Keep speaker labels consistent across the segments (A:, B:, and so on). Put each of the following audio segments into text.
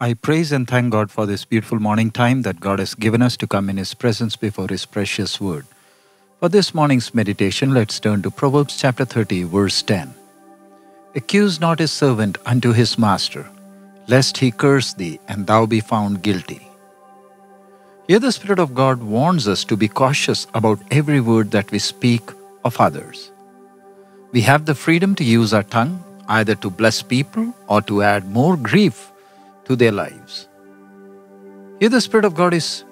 A: I praise and thank God for this beautiful morning time that God has given us to come in His presence before His precious word. For this morning's meditation, let's turn to Proverbs chapter 30, verse 10. Accuse not his servant unto his master, lest he curse thee and thou be found guilty. Here, the Spirit of God warns us to be cautious about every word that we speak of others. We have the freedom to use our tongue either to bless people or to add more grief to their lives. Here, the Spirit of God is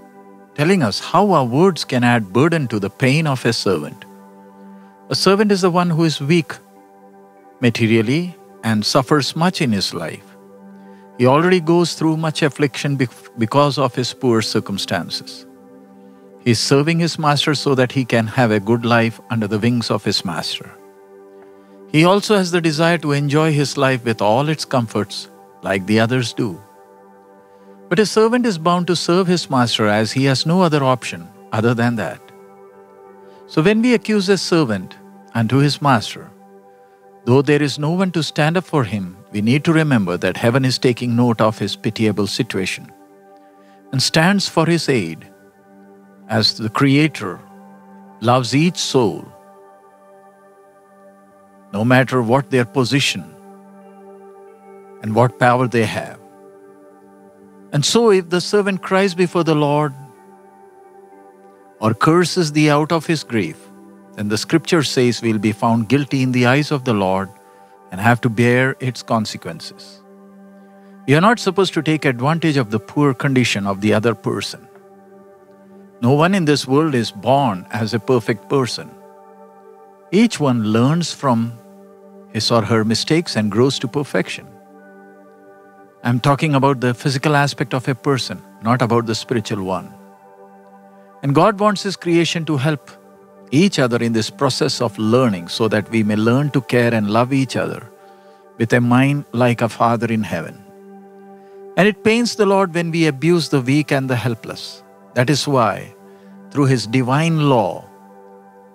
A: telling us how our words can add burden to the pain of a servant. A servant is the one who is weak materially and suffers much in his life. He already goes through much affliction because of his poor circumstances. He is serving his master so that he can have a good life under the wings of his master. He also has the desire to enjoy his life with all its comforts, like the others do. But a servant is bound to serve his master as he has no other option other than that. So when we accuse a servant and unto his master, though there is no one to stand up for him, we need to remember that heaven is taking note of his pitiable situation and stands for his aid as the Creator loves each soul, no matter what their position and what power they have. And so, if the servant cries before the Lord or curses thee out of his grief, then the scripture says we'll be found guilty in the eyes of the Lord and have to bear its consequences. We are not supposed to take advantage of the poor condition of the other person. No one in this world is born as a perfect person. Each one learns from his or her mistakes and grows to perfection. I'm talking about the physical aspect of a person, not about the spiritual one. And God wants His creation to help each other in this process of learning so that we may learn to care and love each other with a mind like a Father in heaven. And it pains the Lord when we abuse the weak and the helpless. That is why, through His divine law,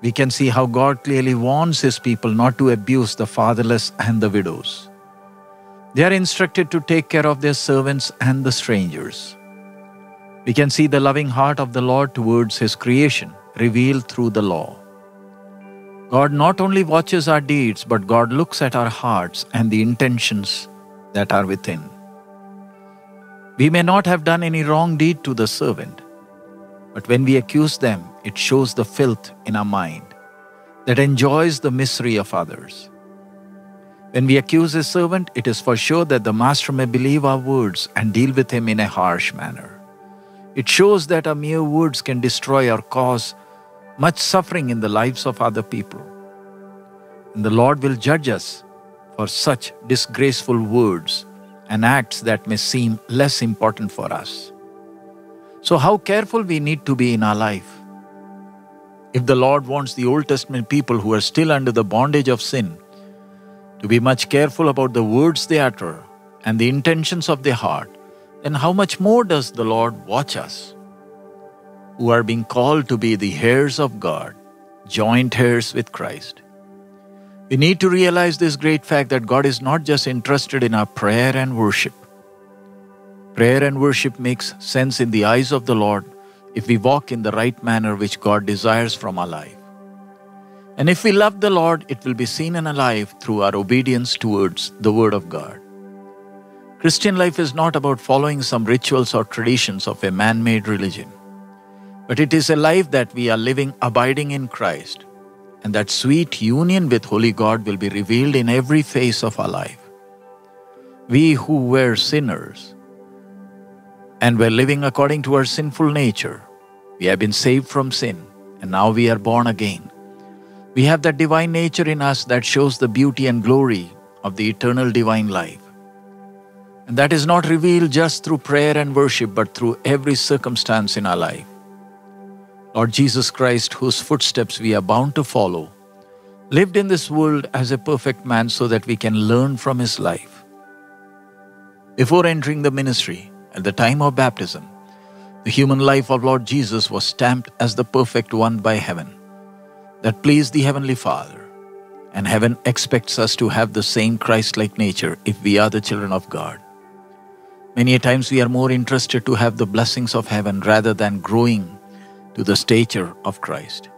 A: we can see how God clearly warns His people not to abuse the fatherless and the widows. They are instructed to take care of their servants and the strangers. We can see the loving heart of the Lord towards His creation revealed through the law. God not only watches our deeds, but God looks at our hearts and the intentions that are within. We may not have done any wrong deed to the servant, but when we accuse them, it shows the filth in our mind that enjoys the misery of others. When we accuse a servant, it is for sure that the master may believe our words and deal with him in a harsh manner. It shows that our mere words can destroy or cause much suffering in the lives of other people. And the Lord will judge us for such disgraceful words and acts that may seem less important for us. So, how careful we need to be in our life. If the Lord wants the Old Testament people who are still under the bondage of sin to be much careful about the words they utter and the intentions of their heart, then how much more does the Lord watch us, who are being called to be the heirs of God, joint heirs with Christ? We need to realize this great fact that God is not just interested in our prayer and worship. Prayer and worship makes sense in the eyes of the Lord if we walk in the right manner which God desires from our life. And if we love the Lord, it will be seen and alive through our obedience towards the Word of God. Christian life is not about following some rituals or traditions of a man made religion, but it is a life that we are living abiding in Christ, and that sweet union with Holy God will be revealed in every phase of our life. We who were sinners and were living according to our sinful nature, we have been saved from sin, and now we are born again we have that divine nature in us that shows the beauty and glory of the eternal divine life. And that is not revealed just through prayer and worship, but through every circumstance in our life. Lord Jesus Christ, whose footsteps we are bound to follow, lived in this world as a perfect man so that we can learn from his life. Before entering the ministry, at the time of baptism, the human life of Lord Jesus was stamped as the perfect one by heaven that please the Heavenly Father. And heaven expects us to have the same Christ like nature if we are the children of God. Many a times we are more interested to have the blessings of heaven rather than growing to the stature of Christ.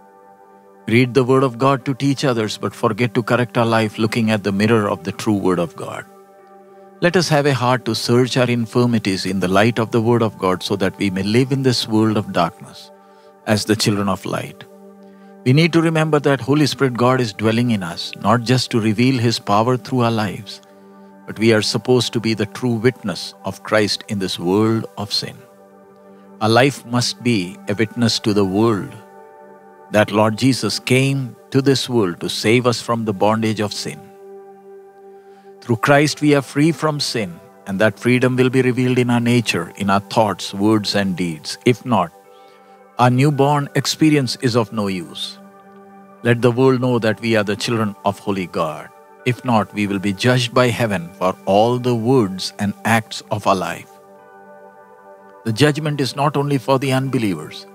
A: Read the Word of God to teach others, but forget to correct our life looking at the mirror of the true Word of God. Let us have a heart to search our infirmities in the light of the Word of God so that we may live in this world of darkness as the children of light. We need to remember that Holy Spirit God is dwelling in us, not just to reveal His power through our lives but we are supposed to be the true witness of Christ in this world of sin. Our life must be a witness to the world that Lord Jesus came to this world to save us from the bondage of sin. Through Christ, we are free from sin, and that freedom will be revealed in our nature, in our thoughts, words, and deeds. If not, our newborn experience is of no use. Let the world know that we are the children of Holy God. If not, we will be judged by heaven for all the words and acts of our life. The judgment is not only for the unbelievers,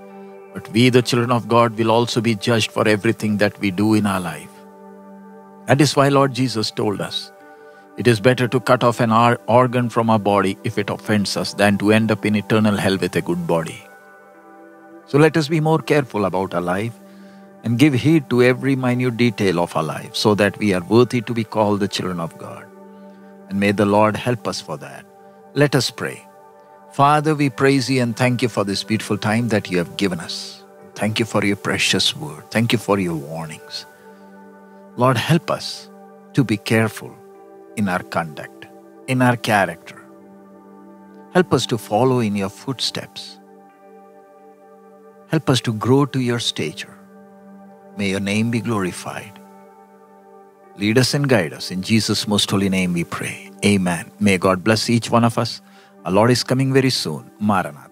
A: but we, the children of God, will also be judged for everything that we do in our life. That is why Lord Jesus told us it is better to cut off an organ from our body if it offends us than to end up in eternal hell with a good body. So let us be more careful about our life and give heed to every minute detail of our life so that we are worthy to be called the children of God. And may the Lord help us for that. Let us pray. Father, we praise you and thank you for this beautiful time that you have given us. Thank you for your precious word. Thank you for your warnings. Lord, help us to be careful in our conduct, in our character. Help us to follow in your footsteps. Help us to grow to your stature. May your name be glorified. Lead us and guide us. In Jesus' most holy name we pray. Amen. May God bless each one of us. Our Lord is coming very soon. Maranatha.